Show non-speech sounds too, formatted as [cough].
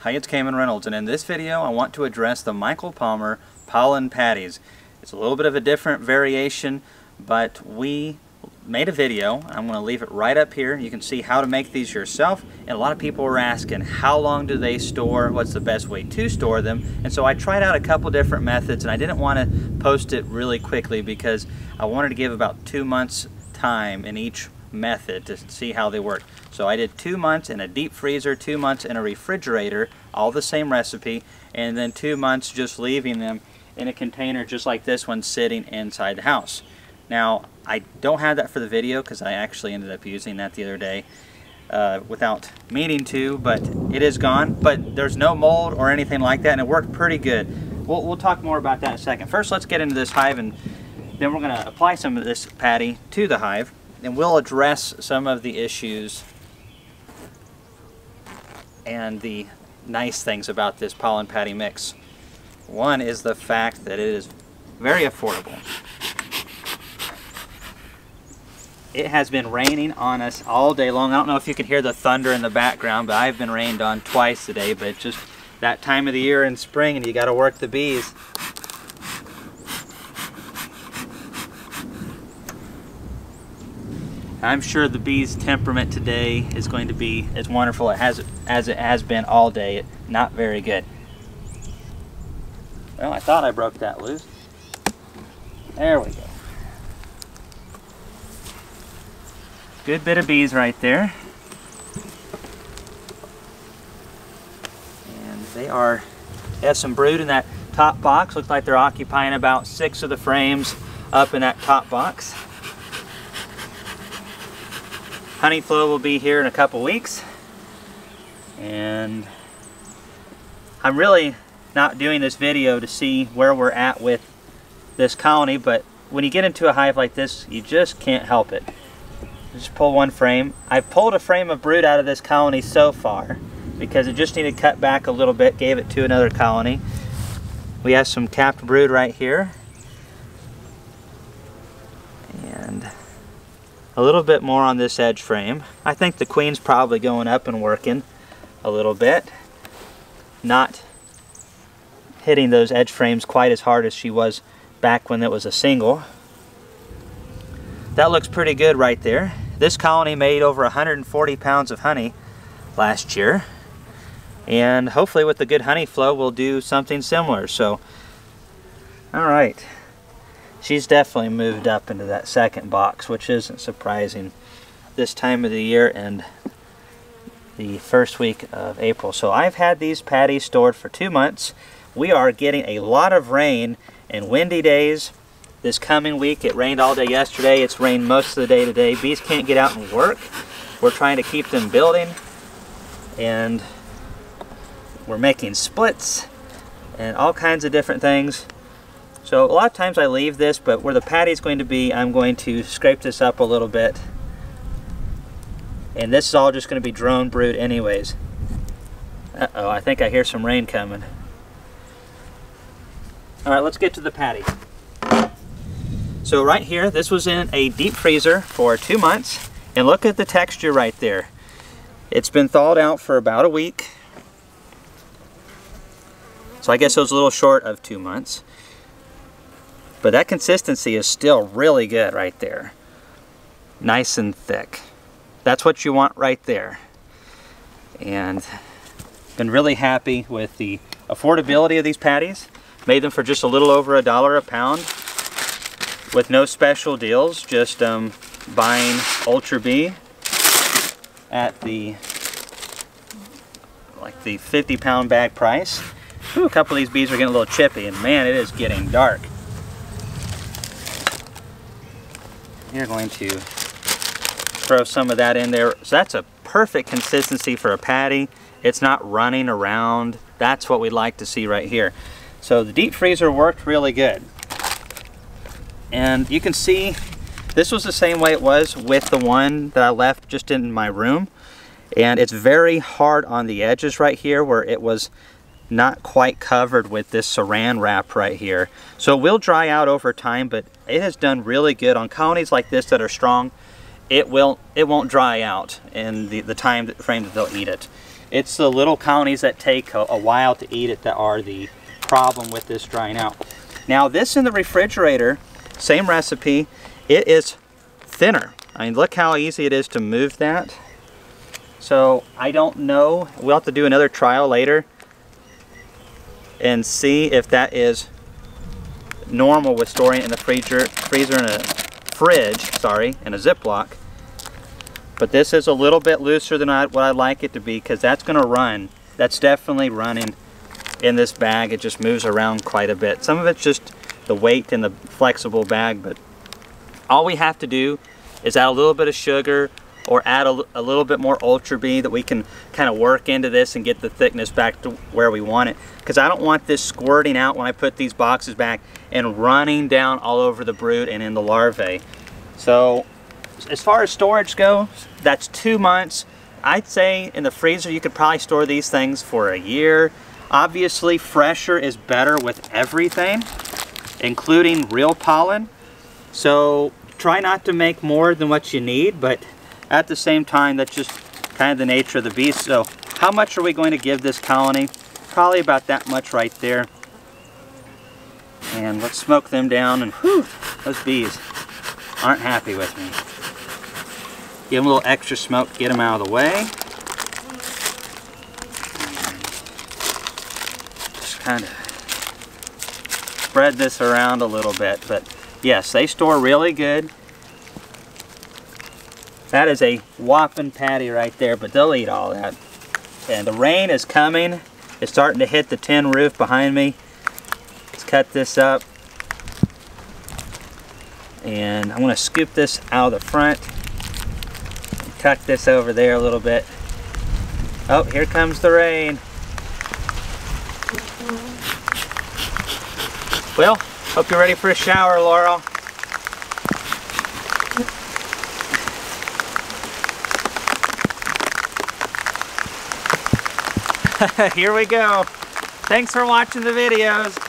Hi, it's Kamon Reynolds, and in this video I want to address the Michael Palmer pollen patties. It's a little bit of a different variation, but we made a video. I'm going to leave it right up here. You can see how to make these yourself, and a lot of people were asking how long do they store, what's the best way to store them, and so I tried out a couple different methods, and I didn't want to post it really quickly because I wanted to give about two months time in each method to see how they work. So I did two months in a deep freezer, two months in a refrigerator, all the same recipe, and then two months just leaving them in a container just like this one sitting inside the house. Now, I don't have that for the video because I actually ended up using that the other day uh, without meaning to, but it is gone. But there's no mold or anything like that, and it worked pretty good. We'll, we'll talk more about that in a second. First, let's get into this hive, and then we're going to apply some of this patty to the hive, and we'll address some of the issues and the nice things about this pollen patty mix. One is the fact that it is very affordable. It has been raining on us all day long. I don't know if you can hear the thunder in the background, but I've been rained on twice today, but just that time of the year in spring and you gotta work the bees. I'm sure the bee's temperament today is going to be as wonderful as, as it has been all day. Not very good. Well, I thought I broke that loose. There we go. Good bit of bees right there. And they are, some brood in that top box. Looks like they're occupying about six of the frames up in that top box. Honey flow will be here in a couple weeks. And I'm really not doing this video to see where we're at with this colony, but when you get into a hive like this, you just can't help it. Just pull one frame. I've pulled a frame of brood out of this colony so far because it just needed cut back a little bit, gave it to another colony. We have some capped brood right here. And a little bit more on this edge frame. I think the queen's probably going up and working a little bit. Not hitting those edge frames quite as hard as she was back when it was a single. That looks pretty good right there. This colony made over 140 pounds of honey last year. And hopefully with the good honey flow, we'll do something similar. So, all right. She's definitely moved up into that second box, which isn't surprising this time of the year and the first week of April. So I've had these patties stored for two months. We are getting a lot of rain and windy days this coming week. It rained all day yesterday. It's rained most of the day today. Bees can't get out and work. We're trying to keep them building and we're making splits and all kinds of different things. So a lot of times I leave this, but where the patty is going to be, I'm going to scrape this up a little bit. And this is all just going to be drone brood anyways. Uh-oh, I think I hear some rain coming. All right, let's get to the patty. So right here, this was in a deep freezer for two months. And look at the texture right there. It's been thawed out for about a week. So I guess it was a little short of two months. But that consistency is still really good right there. Nice and thick. That's what you want right there. And been really happy with the affordability of these patties. Made them for just a little over a dollar a pound with no special deals, just um, buying Ultra Bee at the like the 50 pound bag price. Ooh, a couple of these bees are getting a little chippy and man, it is getting dark. You're going to throw some of that in there. So that's a perfect consistency for a patty. It's not running around. That's what we'd like to see right here. So the deep freezer worked really good. And you can see this was the same way it was with the one that I left just in my room. And it's very hard on the edges right here where it was not quite covered with this saran wrap right here. So it will dry out over time, but it has done really good on colonies like this that are strong. It will it won't dry out in the, the time frame that they'll eat it. It's the little colonies that take a, a while to eat it that are the problem with this drying out. Now this in the refrigerator, same recipe, it is thinner. I mean, look how easy it is to move that. So I don't know, we'll have to do another trial later and see if that is normal with storing it in the freezer, freezer in a fridge, sorry, in a Ziploc. But this is a little bit looser than I, what I like it to be because that's going to run. That's definitely running in this bag. It just moves around quite a bit. Some of it's just the weight in the flexible bag, but all we have to do is add a little bit of sugar or add a, a little bit more Ultra Bee that we can kind of work into this and get the thickness back to where we want it. Because I don't want this squirting out when I put these boxes back and running down all over the brood and in the larvae. So as far as storage goes, that's two months. I'd say in the freezer you could probably store these things for a year. Obviously fresher is better with everything, including real pollen. So try not to make more than what you need, but at the same time, that's just kind of the nature of the beast. So how much are we going to give this colony? Probably about that much right there. And let's smoke them down and whew, those bees aren't happy with me. Give them a little extra smoke, get them out of the way. Just kind of spread this around a little bit. But yes, they store really good. That is a whopping patty right there, but they'll eat all that. And the rain is coming. It's starting to hit the tin roof behind me. Let's cut this up. And I'm to scoop this out of the front. Tuck this over there a little bit. Oh, here comes the rain. Well, hope you're ready for a shower, Laurel. [laughs] Here we go. Thanks for watching the videos.